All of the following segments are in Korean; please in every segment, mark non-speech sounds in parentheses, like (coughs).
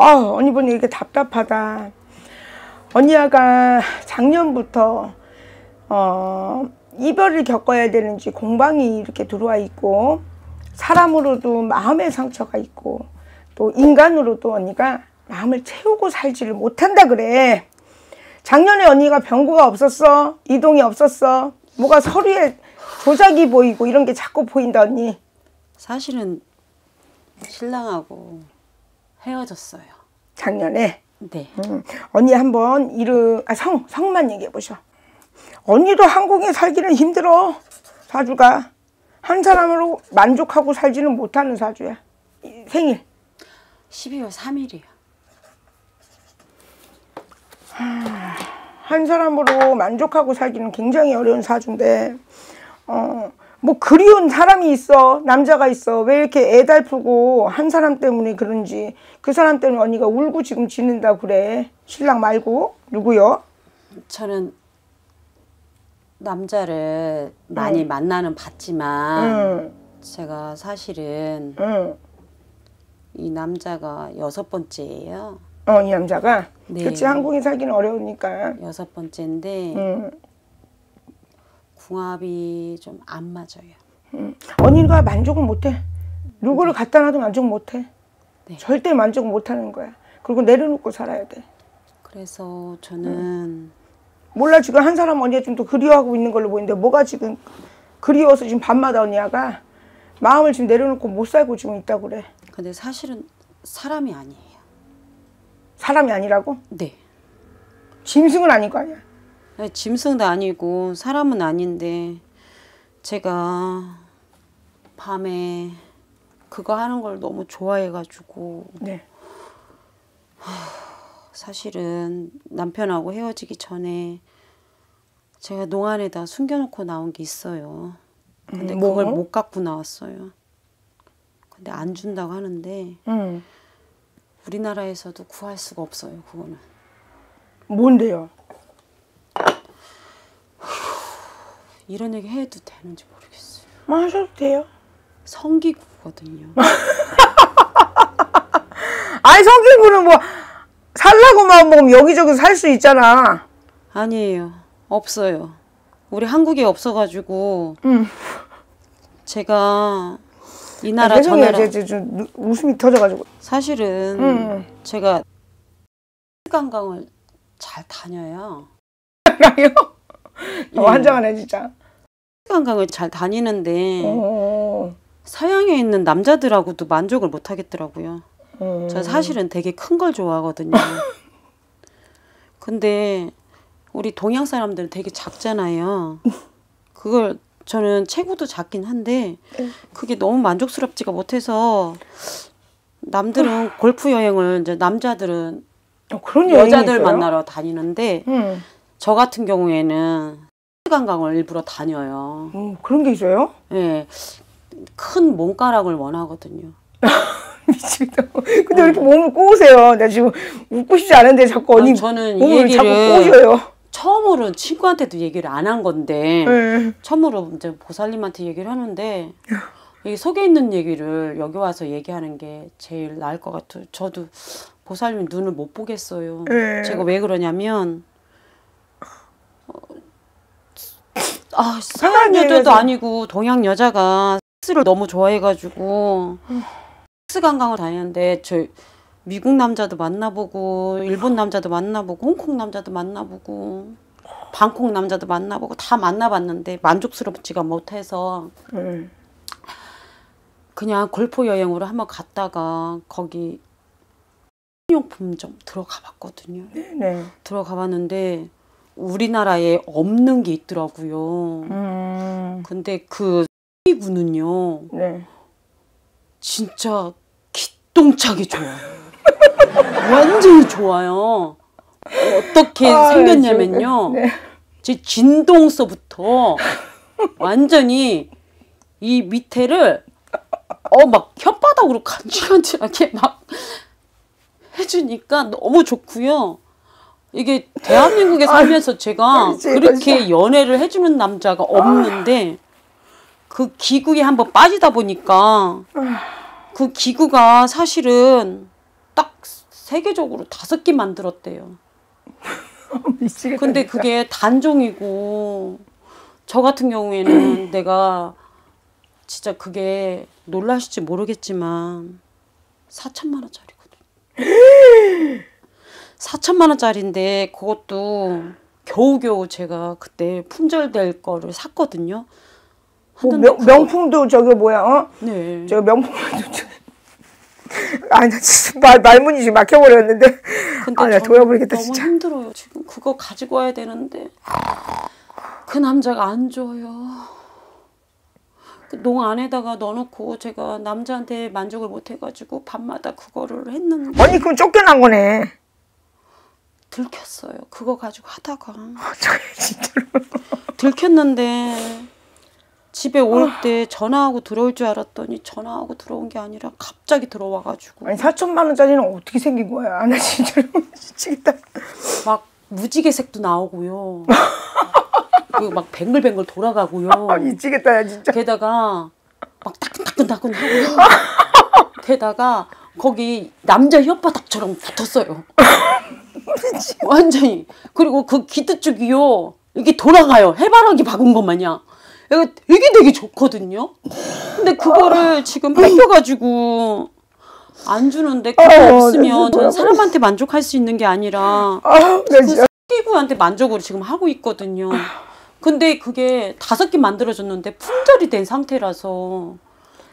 아 언니 보니 이렇게 답답하다. 언니가 작년부터 어, 이별을 겪어야 되는지 공방이 이렇게 들어와 있고 사람으로도 마음의 상처가 있고 또 인간으로도 언니가 마음을 채우고 살지를 못한다 그래. 작년에 언니가 병고가 없었어. 이동이 없었어. 뭐가 서류에 조작이 보이고 이런 게 자꾸 보인다 언니. 사실은 신랑하고 헤어졌어요. 작년에. 네. 음, 언니 한번 이름 아, 성 성만 얘기해 보셔. 언니도 한국에 살기는 힘들어. 사주가 한 사람으로 만족하고 살지는 못하는 사주야. 이 생일 12월 3일이요. 한 사람으로 만족하고 살기는 굉장히 어려운 사주인데 어. 뭐 그리운 사람이 있어 남자가 있어 왜 이렇게 애달프고 한 사람 때문에 그런지 그 사람 때문에 언니가 울고 지금 지는다 그래 신랑 말고 누구요? 저는 남자를 많이 만나는 봤지만 응, 제가 사실은 응. 이 남자가 여섯 번째예요. 어, 이 남자가 네. 그렇지 한국에 살기는 어려우니까 여섯 번째인데 응. 궁합이 좀 안 맞아요. 응. 언니가 만족을 못해 누구를 갖다 놔도 만족 못해 네. 절대 만족 못하는 거야 그리고 내려놓고 살아야 돼 그래서 저는 몰라 지금 한 사람 언니가 좀 더 그리워하고 있는 걸로 보이는데 뭐가 지금 그리워서 지금 밤마다 언니가 마음을 지금 내려놓고 못 살고 지금 있다고 그래 근데 사실은 사람이 아니에요. 사람이 아니라고? 네. 짐승은 아닐 거 아니야 아니, 짐승도 아니고 사람은 아닌데 제가 밤에 그거 하는 걸 너무 좋아해가지고 네 사실은 남편하고 헤어지기 전에 제가 농안에다 숨겨놓고 나온 게 있어요. 근데 음, 뭐? 그걸 못 갖고 나왔어요. 근데 안 준다고 하는데 응. 우리나라에서도 구할 수가 없어요. 그거는 뭔데요? 이런 얘기 해도 되는지 모르겠어요. 뭐 하셔도 돼요 성기구거든요. (laughs) 아니 성기구는 뭐 살라고 마음 먹으면 여기저기 살 수 있잖아 아니에요. 없어요. 우리 한국에 없어가지고 응. 제가 이 아, 나라 저 죄송해요 나라 제, 제, 좀 웃음이 터져가지고 사실은 응. 제가 관광을 잘 다녀요. (laughs) 아요 예. 환장하네 진짜 관광을 잘 다니는데 어, 서양에 있는 남자들하고도 만족을 못 하겠더라고요. 어. 저 사실은 되게 큰 걸 좋아하거든요. (laughs) 근데 우리 동양 사람들은 되게 작잖아요. 그걸 저는 체구도 작긴 한데 그게 너무 만족스럽지가 못해서 남들은 골프 여행을 이제 남자들은 어, 여자들? 만나러 다니는데 응. 저 같은 경우에는 관광을 일부러 다녀요. 어, 그런 게 있어요? 예. 큰 몸가락을 원하거든요. (laughs) 미치겠다. 근데 왜 이렇게 몸을 꼬우세요? 나 지금 웃고 싶지 않은데 자꾸 언니 아니, 저는 이 몸을 자꾸 얘기를 꼬셔요. 처음으로 친구한테도 얘기를 안 한 건데 네. 처음으로 이제 보살님한테 얘기를 하는데 이 속에 있는 얘기를 여기 와서 얘기하는 게 제일 나을 것 같아요. 저도 보살님 눈을 못 보겠어요. 네. 제가 왜 그러냐면 어, 아 서양. 여자도 아니고 동양 여자가 섹스를 너무 좋아해가지고 섹스 관광을 다니는데 저 미국 남자도 만나보고 일본 남자도 만나보고 홍콩 남자도 만나보고 방콕 남자도 만나보고 다 만나봤는데 만족스럽지가 못해서 네. 그냥 골프 여행으로 한번 갔다가 거기 용품 점 들어가 봤거든요. 네. 들어가 봤는데 우리나라에 없는 게 있더라고요. 음. 근데 그 구는요 네. 진짜 기똥차게 좋아요. (laughs) 완전히 좋아요. 어떻게 아, 생겼냐면요. 네. 제 진동서부터 완전히 이 밑에를 어 막 혓바닥으로 간질간질하게 막 해주니까 너무 좋고요. 이게 대한민국에 살면서 제가 (laughs) 그렇지, 그렇게 연애를 해주는 남자가 없는데 그 기구에 한번 빠지다 보니까 그 기구가 사실은 딱 세계적으로 다섯 개 만들었대요. (laughs) 미치겠다. 근데. 그게 단종이고 저 같은 경우에는 (clears throat) 내가 진짜 그게 놀라실지 모르겠지만 4천만 원짜리거든. (laughs) 4천만 원짜리인데 그것도 겨우겨우 제가 그때 품절될 거를 샀거든요. 뭐 명, 그거- 명품도 저기 뭐야 어? 네. 저 명품도 저... 아니 나 진짜 말, 말문이 지금 막혀버렸는데 근데 아나 돌아버리겠다 너무 진짜 힘들어요. 지금 그거 가지고 와야 되는데 그 남자가 안 줘요. 그농 안에다가 넣어놓고 제가 남자한테 만족을 못 해가지고 밤마다 그거를 했는데 언니 그럼 쫓겨난 거네 들켰어요. 그거 가지고 하다가 (laughs) 아, 저 진짜로 들켰는데 집에 올 때 전화하고 들어올 줄 알았더니 전화하고 들어온 게 아니라 갑자기 들어와가지고 아니 4천만 원짜리는 어떻게 생긴 거야 아, 나 진짜로 미치겠다 막 무지개색도 나오고요. 그리고 막 뱅글뱅글 돌아가고요. 아 미치겠다 야 진짜 게다가 막 따끈따끈따끈 하고요. (laughs) 게다가 거기 남자 혓바닥처럼 붙었어요. (laughs) 완전히. 그리고 그 기드 쪽이요. 이게 돌아가요. 해바라기 박은 것 마냥. 이거 되게 되게 좋거든요. 근데 그거를 지금 뺏겨가지고 안 주는데 그거 어, 없으면 네, 저는 사람한테 만족할 수 있는 게 아니라 아나 그 진짜 피부한테 만족을 지금 하고 있거든요. 근데 그게 다섯 개 만들어졌는데 품절이 된 상태라서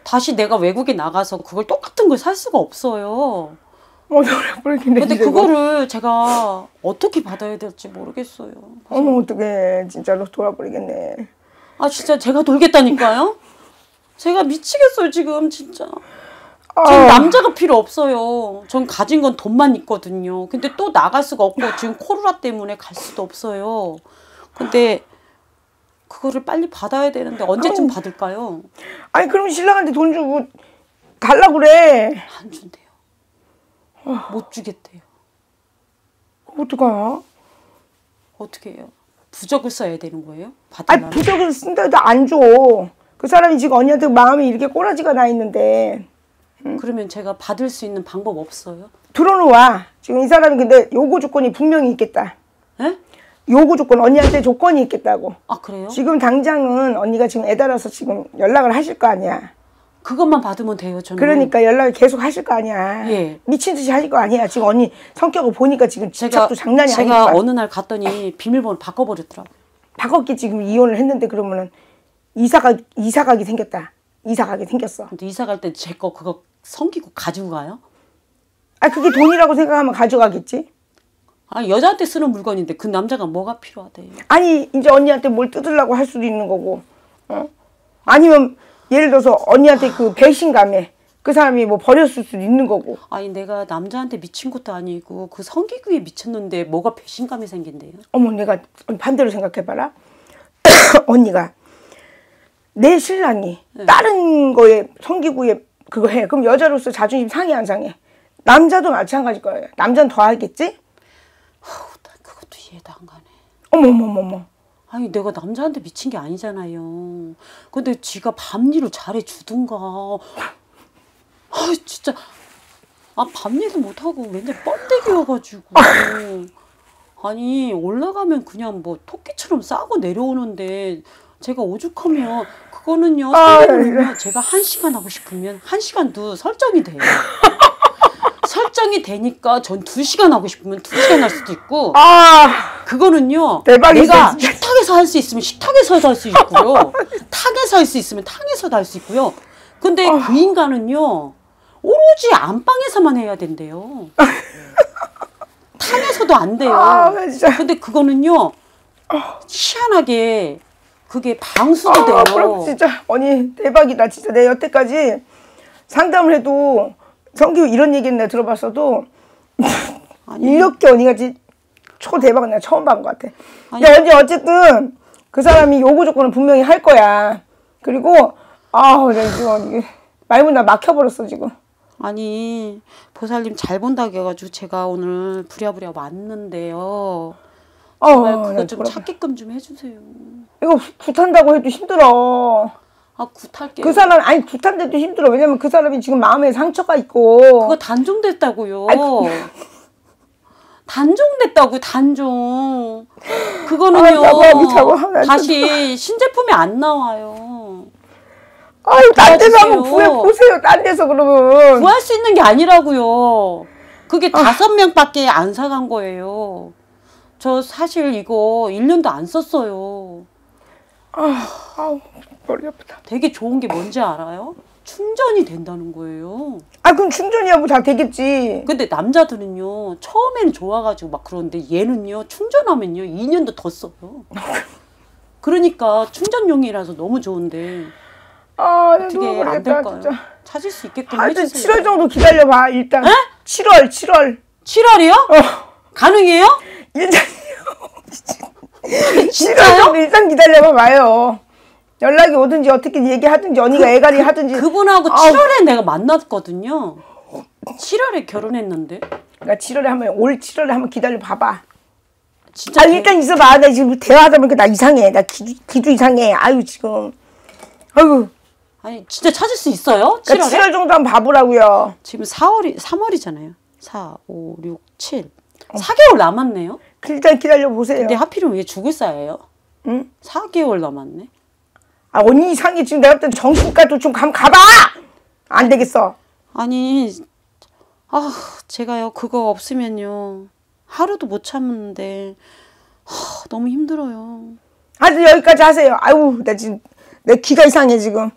다시 내가 외국에 나가서 그걸 똑같은 걸 살 수가 없어요. 어 돌아버리겠네 (laughs) 근데 진짜 이거. 그거를 제가 어떻게 받아야 될지 모르겠어요. 어머 어떡해 진짜로 돌아버리겠네 아 진짜 제가 돌겠다니까요. 제가 미치겠어요 지금 진짜. 아, 지금 남자가 필요 없어요. 전 가진 건 돈만 있거든요. 근데 또 나갈 수가 없고 지금 코로나 때문에 갈 수도 없어요. 근데 그거를 빨리 받아야 되는데 언제쯤 받을까요? 아니 그럼 신랑한테 돈 주고 달라 그래 안 준대요. 못 주겠대요. 어떡하냐 어떻게 해요? 부적을 써야 되는 거예요? 아니 받으려면? 부적을 쓴다도 안 줘. 그 사람이 지금 언니한테 마음이 이렇게 꼬라지가 나 있는데 그러면 제가 받을 수 있는 방법 없어요? 들어놓아. 지금 이 사람이 근데 요구 조건이 분명히 있겠다. 예? 요구 조건 언니한테 조건이 있겠다고. 아 그래요? 지금 당장은 언니가 지금 애달아서 지금 연락을 하실 거 아니야. 그것만 받으면 돼요 저는. 그러니까 연락을 계속 하실 거 아니야. 예. 미친 듯이 하실 거 아니야. 지금 언니 성격을 보니까 지금 제가 장난이 제가 아니야. 어느 날 갔더니 비밀번호 바꿔버렸더라고. 요 바꿨기 지금 이혼을 했는데 그러면은 이사가 이사가기 생겼다. 이사가게 생겼어. 근데 이사 갈 때 제 거 그거 성기고 가지고 가요? 아 그게 돈이라고 생각하면 가져가겠지. 아 여자한테 쓰는 물건인데 그 남자가 뭐가 필요하대요? 아니 이제 언니한테 뭘 뜯으려고 할 수도 있는 거고 어? 아니면 예를 들어서 언니한테 그 배신감에 그 사람이 뭐 버렸을 수도 있는 거고. 아니 내가 남자한테 미친 것도 아니고 그 성기구에 미쳤는데 뭐가 배신감이 생긴대요? 어머 내가 반대로 생각해봐라. (coughs) 언니가 내 신랑이 다른 거에 성기구에 그거 해. 그럼 여자로서 자존심 상해 안 상해? 남자도 마찬가지일 거예요. 남자는 더 하겠지? 나 그것도 이해도 안 가네. 어머머머머 아니 내가 남자한테 미친 게 아니잖아요. 근데 지가 밤일을 잘해 주든가. 아 진짜 아 밤일도 못 하고 맨날 뻔데기여가지고. 아니 올라가면 그냥 뭐 토끼처럼 싸고 내려오는데 제가 오죽하면 그거는요 아, 제가 한 시간 하고 싶으면 한 시간도 설정이 돼요. 설정이 되니까 전두 시간 하고 싶으면 두 시간 할 수도 있고 아 그거는요. 대박이다, 내가. 식탁에서 할 수 있으면 식탁에서도 할 수 있고요. (laughs) 탕에서 할 수 있으면 탕에서도 할 수 있고요. 근데 어. 그 인간은요. 오로지 안방에서만 해야 된대요. 탕에서도 안 돼요. 아. 근데 그거는요. 희한하게 그게 방수도 아, 돼요. 그럼 진짜 언니 대박이다 진짜 내 여태까지 상담을 해도 성규 이런 얘기는 내가 들어봤어도 이렇게 언니가 진 초대박 내가 처음 본 것 같아. 근데 어쨌든 그 사람이 요구 조건을 분명히 할 거야. 그리고 아우 내가 지금 이게 말문 나 막혀버렸어 지금. 아니 보살님 잘 본다고 해가지고 제가 오늘 부랴부랴 왔는데요. 어, 정말 나 그거 좀 돌아가- 찾게끔 좀 해주세요. 이거 부- 부탄다고 해도 힘들어. 아 굿할게요. 그 사람 아니 굿한데도 힘들어. 왜냐면 그 사람이 지금 마음에 상처가 있고. 그거 단종됐다고요. 아이, 그- 단종됐다고 단종. 아, 그거는요. 하나 다시 신제품이 안 나와요. 아유 딴 데서. 한번 구해 보세요. 딴 데서 그러면. 구할 수 있는 게 아니라고요. 그게 아. 다섯 명밖에 안 사간 거예요. 저 사실 이거 1년도 안 썼어요. 아우 머리 아프다. 되게 좋은 게 뭔지 알아요? 충전이 된다는 거예요. 아 그럼 충전이야 잘 되겠지. 근데 남자들은요 처음에는 좋아가지고 막 그러는데 얘는요 충전하면요 2년도 더 써요. 그러니까 충전용이라서 너무 좋은데 아 어떻게 너무 안 될까요? 진짜. 찾을 수 있게끔 하여튼 해주세요. 7월 정도 기다려봐 일단. 7월 7월. 7월이요? 어 가능해요? 일단 7월 (laughs) 진짜요? 정도 일단 기다려봐 봐요. 연락이 오든지 어떻게 얘기하든지 언니가 애가리 하든지. 그분하고 아우. 7월에 내가 만났거든요. 7월에 결혼했는데 그러니까 7월에 한번 올 7월에 한번 기다려 봐봐. 진짜 아 대- 일단 있어봐. 나 지금 대화하다 보니까 나 이상해. 나 기도, 기도 이상해. 아유 지금. 아유. 아니 진짜 찾을 수 있어요? 7월에? 그러니까 7월 정도 한번 봐보라고요. 지금 4월이 3월이잖아요. 4, 5, 6, 7. 4개월 남았네요. 일단 기다려 보세요. 근데 하필이면 왜 죽을 사예요? 응? 4개월 남았네. 아 언니 이상해 지금 내가 볼땐 정신과도 좀 감 가봐. 안 되겠어. 아니, 아, 제가요, 그거 없으면요. 하루도 못 참는데, 하, 너무 힘들어요. 하여튼 여기까지 하세요. 아유 나 지금 내 귀가 이상해 지금.